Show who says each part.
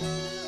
Speaker 1: Música